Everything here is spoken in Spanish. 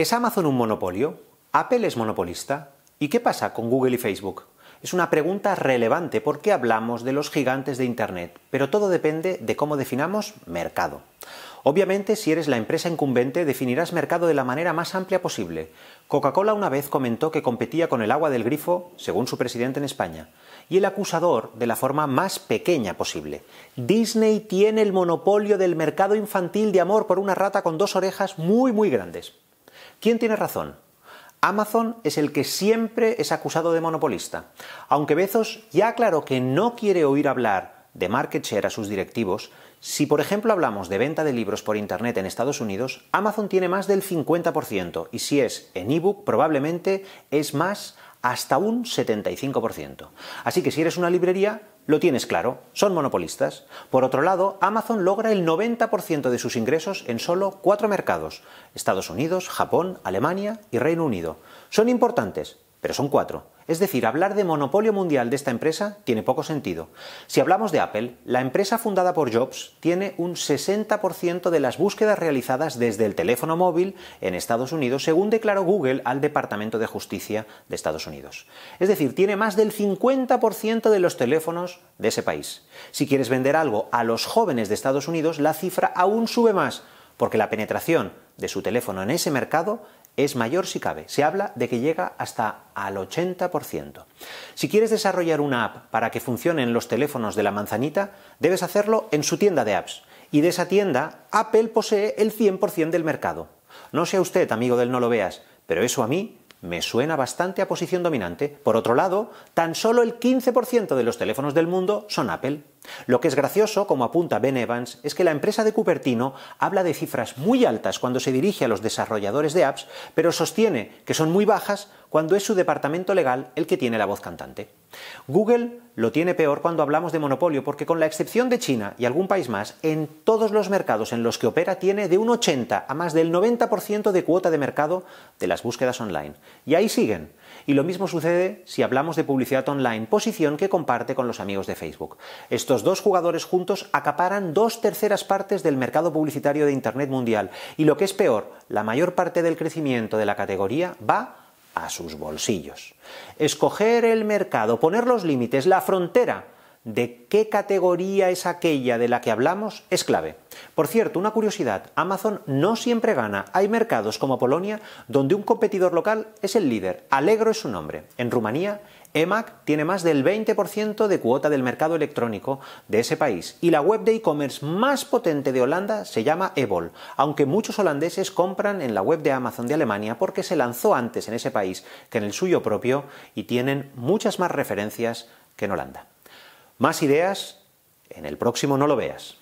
¿Es Amazon un monopolio? ¿Apple es monopolista? ¿Y qué pasa con Google y Facebook? Es una pregunta relevante porque hablamos de los gigantes de Internet, pero todo depende de cómo definamos mercado. Obviamente, si eres la empresa incumbente, definirás mercado de la manera más amplia posible. Coca-Cola una vez comentó que competía con el agua del grifo, según su presidente en España, y el acusador de la forma más pequeña posible. Disney tiene el monopolio del mercado infantil de amor por una rata con dos orejas muy muy grandes. ¿Quién tiene razón? Amazon es el que siempre es acusado de monopolista. Aunque Bezos ya aclaró que no quiere oír hablar de market share a sus directivos, si por ejemplo hablamos de venta de libros por Internet en Estados Unidos, Amazon tiene más del 50% y si es en ebook probablemente es más hasta un 75%. Así que si eres una librería, lo tienes claro, son monopolistas. Por otro lado, Amazon logra el 90% de sus ingresos en solo cuatro mercados, Estados Unidos, Japón, Alemania y Reino Unido. Son importantes, pero son cuatro. Es decir, hablar de monopolio mundial de esta empresa tiene poco sentido. Si hablamos de Apple, la empresa fundada por Jobs tiene un 60% de las búsquedas realizadas desde el teléfono móvil en Estados Unidos, según declaró Google al Departamento de Justicia de Estados Unidos. Es decir, tiene más del 50% de los teléfonos de ese país. Si quieres vender algo a los jóvenes de Estados Unidos, la cifra aún sube más, porque la penetración de su teléfono en ese mercado es mayor si cabe. Se habla de que llega hasta al 80%. Si quieres desarrollar una app para que funcione en los teléfonos de la manzanita, debes hacerlo en su tienda de apps. Y de esa tienda, Apple posee el 100% del mercado. No sea usted, amigo del no lo veas, pero eso a mí me suena bastante a posición dominante. Por otro lado, tan solo el 15% de los teléfonos del mundo son Apple. Lo que es gracioso, como apunta Ben Evans, es que la empresa de Cupertino habla de cifras muy altas cuando se dirige a los desarrolladores de apps, pero sostiene que son muy bajas cuando es su departamento legal el que tiene la voz cantante. Google lo tiene peor cuando hablamos de monopolio porque con la excepción de China y algún país más, en todos los mercados en los que opera tiene de un 80 a más del 90% de cuota de mercado de las búsquedas online. Y ahí siguen. Y lo mismo sucede si hablamos de publicidad online, posición que comparte con los amigos de Facebook. Estos dos jugadores juntos acaparan dos terceras partes del mercado publicitario de Internet mundial. Y lo que es peor, la mayor parte del crecimiento de la categoría va a sus bolsillos. Escoger el mercado, poner los límites, la frontera de qué categoría es aquella de la que hablamos es clave. Por cierto, una curiosidad, Amazon no siempre gana. Hay mercados como Polonia donde un competidor local es el líder. Alegro es su nombre. En Rumanía, EMAC tiene más del 20% de cuota del mercado electrónico de ese país y la web de e-commerce más potente de Holanda se llama Ebol, aunque muchos holandeses compran en la web de Amazon de Alemania porque se lanzó antes en ese país que en el suyo propio y tienen muchas más referencias que en Holanda. Más ideas en el próximo No lo veas.